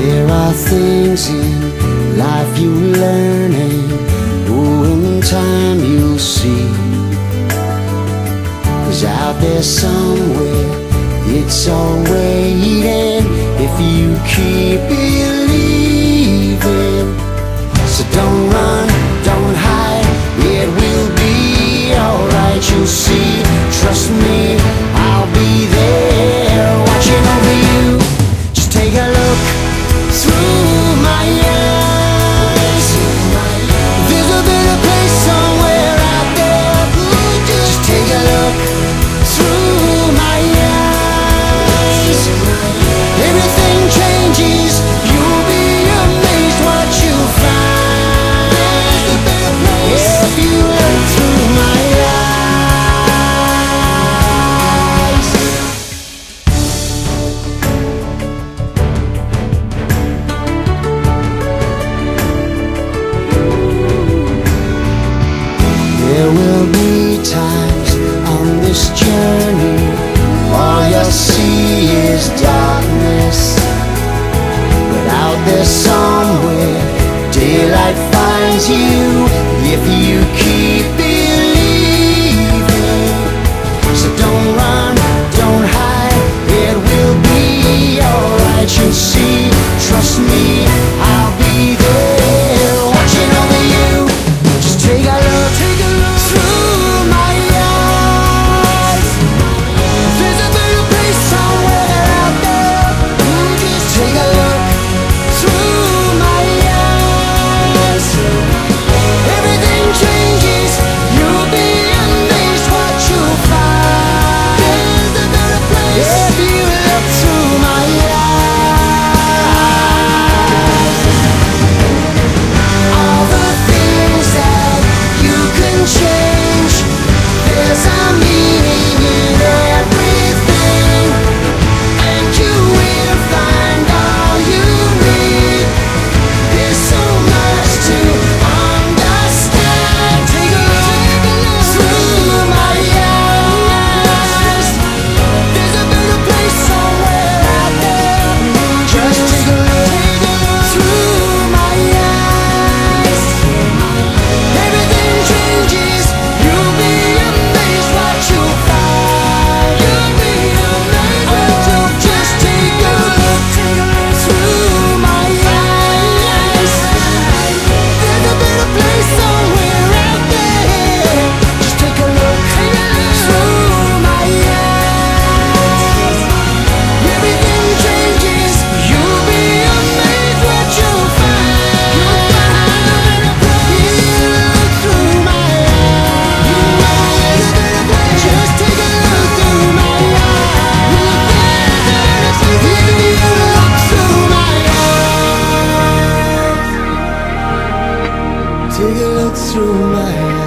There are things in life you learn and oh, in time you'll see Cause out there somewhere it's all waiting if you keep believing. There somewhere, daylight finds you if you till you look through my